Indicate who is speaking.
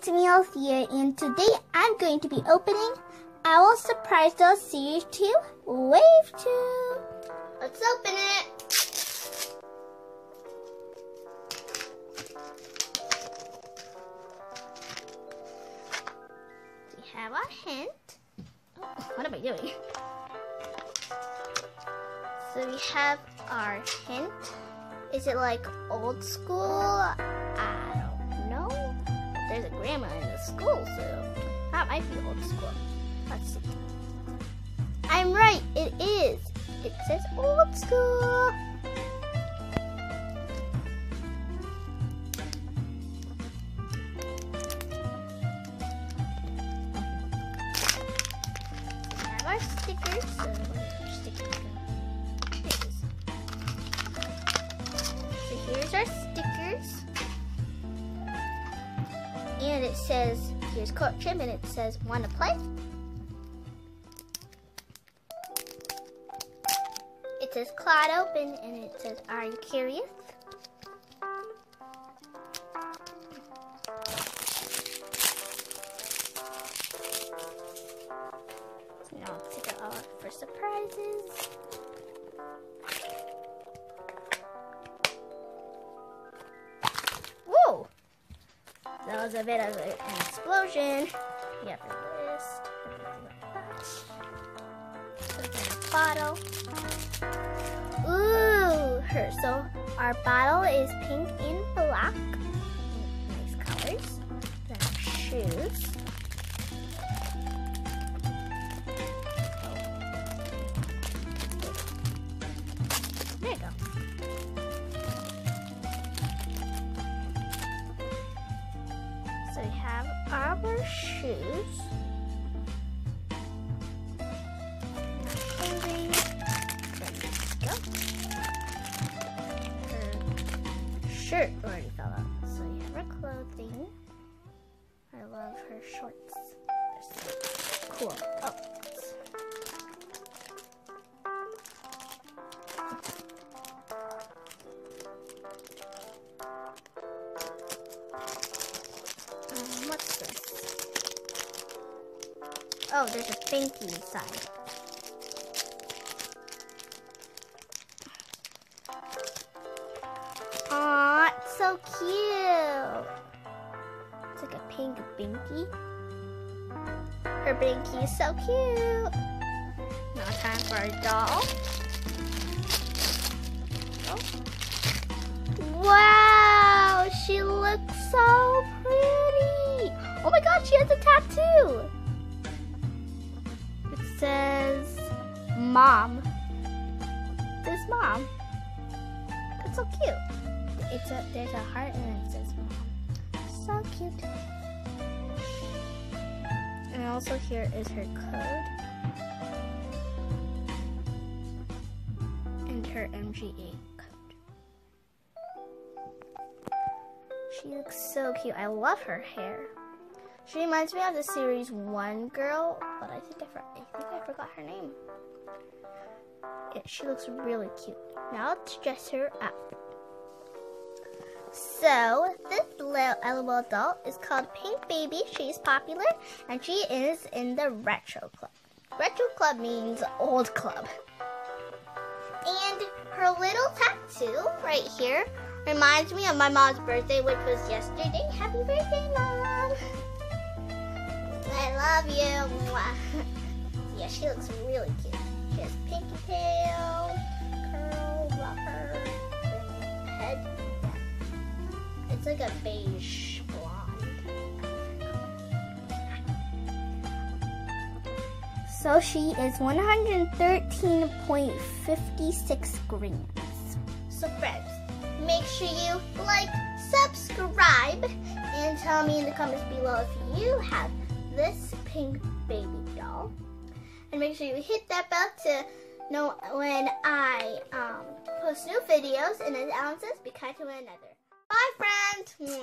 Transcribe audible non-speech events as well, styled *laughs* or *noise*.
Speaker 1: it's me Althea and today I'm going to be opening LOL Surprise Doll Series 2 Wave 2. Let's open it. We have our hint. Oh, what am I doing? So we have our hint. Is it like old school? There's a grandma in the school, so that might be old school. Let's see. I'm right, it is. It says old school. Stickers. So stickers? So here's our stickers. And it says, here's Courtship, and it says, want to play? It says Cloud Open, and it says, are you curious? Now it all out for surprises. That was a bit of an explosion. You have. A bottle. Ooh, her. So our bottle is pink and black. Nice colors. Then shoes. There you go. Our shoes. Her shirt already fell out. So we have her clothing. I love her shorts. They're so cool. Oh. Oh, there's a binky inside. Aw, it's so cute. It's like a pink binky. Her binky is so cute. Now time for our doll. Wow, she looks so pretty. Oh my god, she has a tattoo. Says mom. Says mom. It's so cute. It's a there's a heart and it says mom. So cute. And also here is her code. And her MGA code. She looks so cute. I love her hair. She reminds me of the series One Girl, but I think I, for- I think I forgot her name. Yeah, she looks really cute. Now let's dress her up. So this little LOL doll is called Pink Baby. She's popular and she is in the Retro Club. Retro Club means old club. And her little tattoo right here reminds me of my mom's birthday, which was yesterday. Happy birthday, love you. *laughs* Yeah, she looks really cute. She has pinky tail, curl, her, head. It's like a beige blonde. So she is 113.56 grams. So friends, make sure you like, subscribe, and tell me in the comments below if you have this pink baby doll. And make sure you hit that bell to know when I um, post new videos and announcements. Be kind to another. Bye, friends.